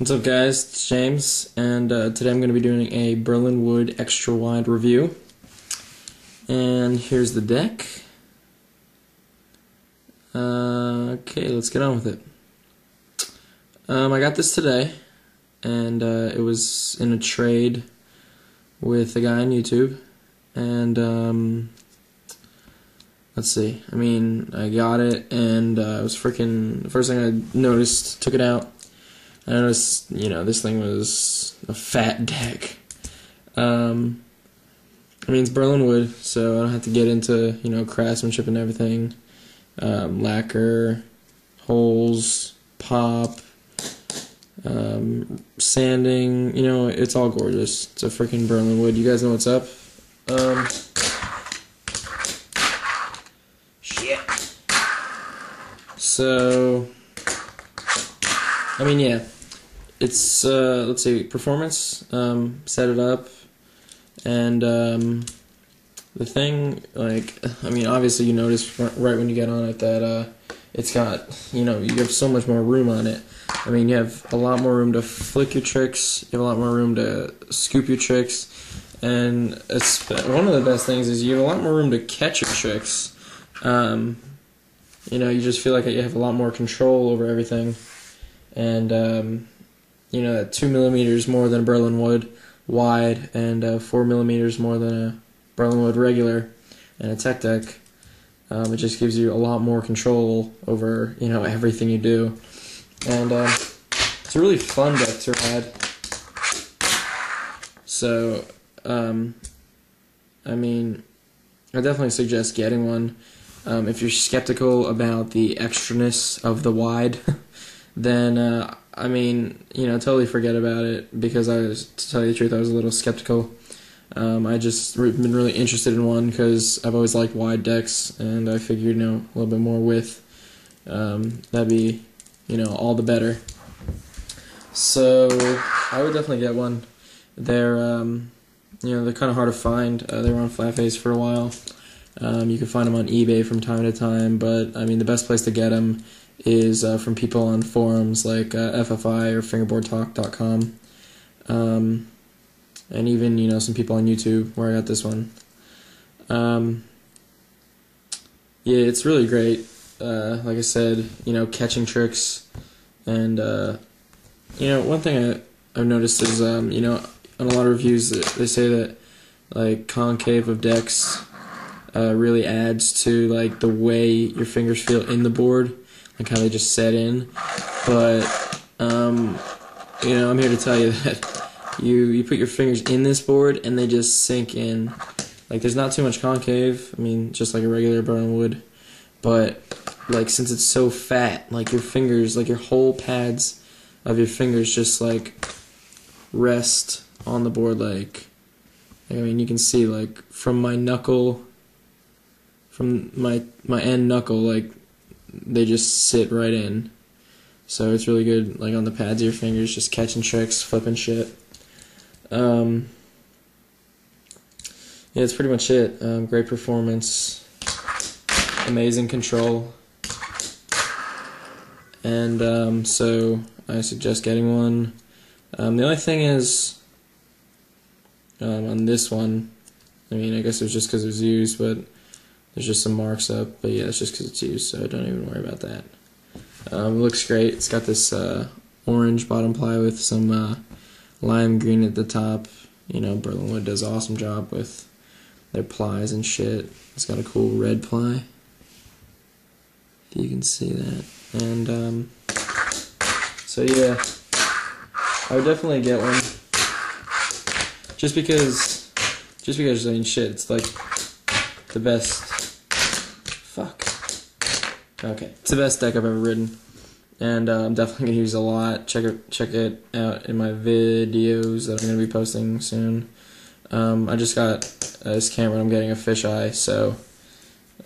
What's up, guys? It's James, and uh, today I'm going to be doing a Berlinwood Extra Wide review. And here's the deck. Uh, okay, let's get on with it. Um, I got this today, and uh, it was in a trade with a guy on YouTube. And um, let's see. I mean, I got it, and uh, it was freaking. The first thing I noticed, took it out I noticed, you know, this thing was a fat deck. Um, I mean, it's Berlinwood, so I don't have to get into, you know, craftsmanship and everything. Um, lacquer, holes, pop, um, sanding, you know, it's all gorgeous. It's a freaking Berlinwood. You guys know what's up? Um, shit. So, I mean, yeah, it's uh, let's see, performance. Um, set it up, and um, the thing, like, I mean, obviously you notice right when you get on it that uh, it's got, you know, you have so much more room on it. I mean, you have a lot more room to flick your tricks. You have a lot more room to scoop your tricks, and one of the best things is you have a lot more room to catch your tricks. Um, you know, you just feel like you have a lot more control over everything and um, you know two millimeters more than a Berlinwood wide, and uh, four millimeters more than a Berlinwood regular, and a tech deck. Um, it just gives you a lot more control over you know everything you do, and uh, it's a really fun deck to ride. So, um, I mean, I definitely suggest getting one. Um, if you're skeptical about the extraness of the wide, then uh, I mean, you know, totally forget about it because I was, to tell you the truth, I was a little skeptical. Um, I just re- been really interested in one because I've always liked wide decks, and I figured, you know, a little bit more width. Um, that'd be, you know, all the better. So I would definitely get one. They're, um, you know, they're kind of hard to find. Uh, they were on Flatface for a while. Um, you can find them on eBay from time to time, but I mean, the best place to get them is uh, from people on forums like uh, FFI or fingerboardtalk.com. Um, and even, you know, some people on YouTube where I got this one. Um, yeah, it's really great. Uh, like I said, you know, catching tricks. And, uh, you know, one thing I, I've noticed is, um, you know, on a lot of reviews, they say that, like, concave of decks uh, really adds to, like, the way your fingers feel in the board like how they just set in. But um, you know, I'm here to tell you that you you put your fingers in this board and they just sink in. Like there's not too much concave. I mean, just like a regular Berlinwood, but like since it's so fat, like your fingers, like your whole pads of your fingers just like rest on the board like I mean you can see like from my knuckle from my my end knuckle like they just sit right in. So it's really good, like on the pads of your fingers, just catching tricks, flipping shit. Um, yeah, that's pretty much it. Um, great performance, amazing control, and um, so I suggest getting one. Um, the only thing is, um, on this one, I mean, I guess it was just because it was used, but there's just some marks up, but yeah, it's just because it's used, so don't even worry about that. Um, it looks great. It's got this uh, orange bottom ply with some uh, lime green at the top. You know, Berlinwood does awesome job with their plies and shit. It's got a cool red ply. If you can see that. And, um, so yeah, I would definitely get one. Just because, just because, I mean, shit, it's like the best. Okay, it's the best deck I've ever ridden, and uh, I'm definitely gonna use a lot. Check it, check it out in my videos that I'm gonna be posting soon. Um, I just got uh, this camera. I'm getting a fisheye, so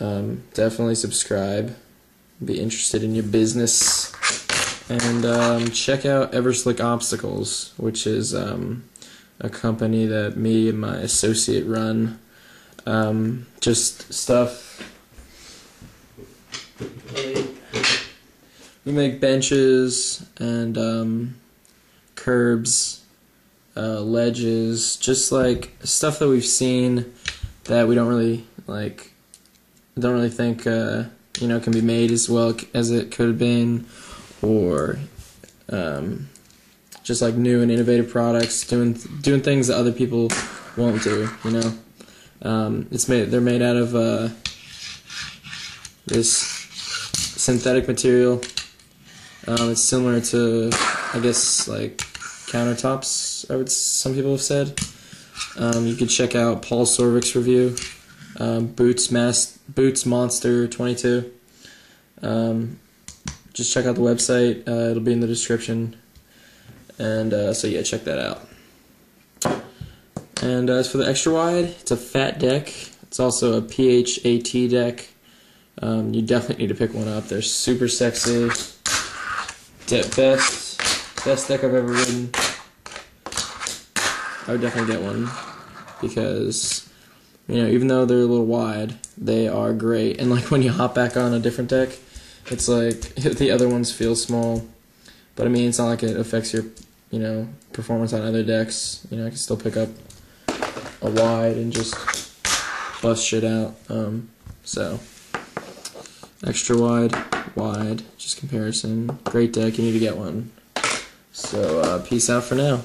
um, definitely subscribe. Be interested in your business, and um, check out Everslick Obstacles, which is um, a company that me and my associate run. Um, just stuff we make benches and um, curbs, uh, ledges, just like stuff that we've seen that we don't really like, don't really think uh, you know can be made as well as it could have been, or um, just like new and innovative products, doing doing things that other people won't do. You know, um, it's made they're made out of uh, this synthetic material. Um, it's similar to, I guess, like countertops. I would some people have said. Um, you could check out Paul Sorvik's review, um, Boots Mas- Boots Monster 22. Um, just check out the website. Uh, it'll be in the description. And uh, so yeah, check that out. And uh, as for the extra wide, it's a fat deck. It's also a PHAT deck. Um, you definitely need to pick one up. They're super sexy. Best, best deck I've ever ridden. I would definitely get one because you know even though they're a little wide, they are great. And like when you hop back on a different deck, it's like the other ones feel small. But I mean, it's not like it affects your you know performance on other decks. You know, I can still pick up a wide and just bust shit out. Um, so extra wide, wide, just comparison. Great deck. You need to get one. So uh, peace out for now.